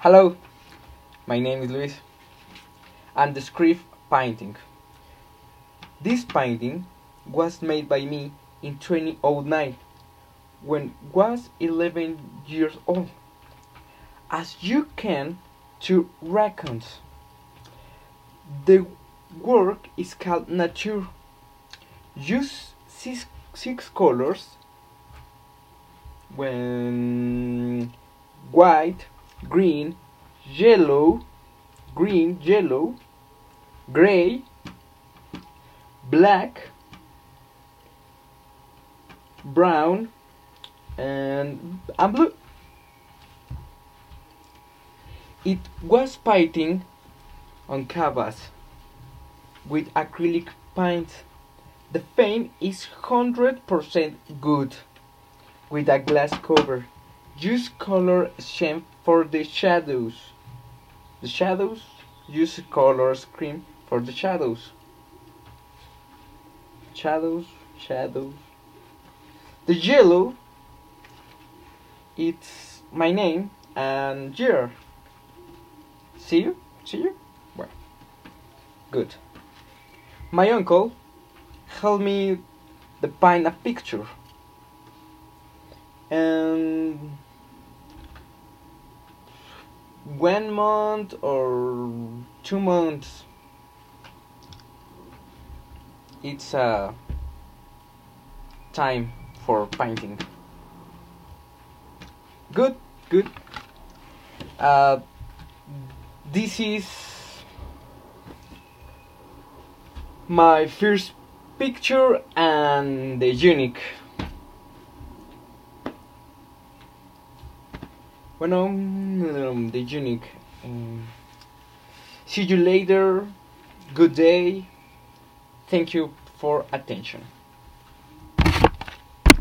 Hello, my name is Luis and the script painting. This painting was made by me in 2009 when was 11 years old. As you can to reckon, the work is called Nature. Use six, six colors when white, green, yellow, green, yellow, gray, black, brown, and, and blue. It was painting on canvas with acrylic paint. The paint is 100% good with a glass cover. Use color scheme for the shadows. The shadows use color scheme for the shadows. Shadows, shadows. The yellow it's my name and year. See you? See you? Well, good. My uncle helped me to paint a picture. And one month or two months it's a time for painting. Good good. Uh, this is my first picture and the unique Bueno, um, the unique. Um, see you later. Good day. Thank you for attention.